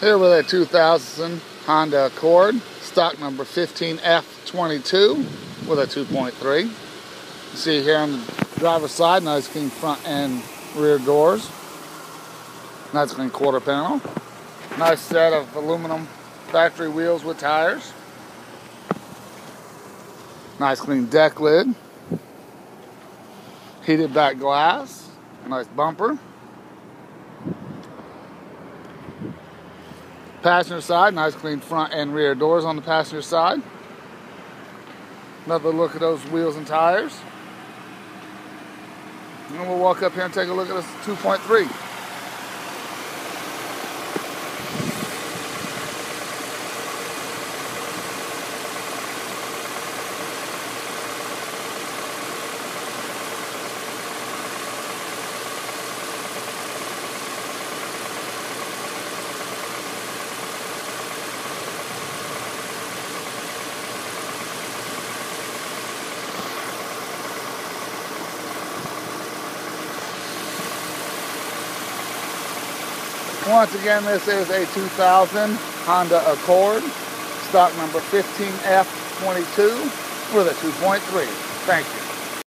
Here with a 2000 Honda Accord, stock number 15F22 with a 2.3. You see here on the driver's side, nice clean front and rear doors. Nice clean quarter panel. Nice set of aluminum factory wheels with tires. Nice clean deck lid. Heated back glass. Nice bumper. Passenger side, nice clean front and rear doors on the passenger side. Another look at those wheels and tires. And we'll walk up here and take a look at this 2.3. Once again, this is a 2000 Honda Accord, stock number 15F22 with a 2.3. Thank you.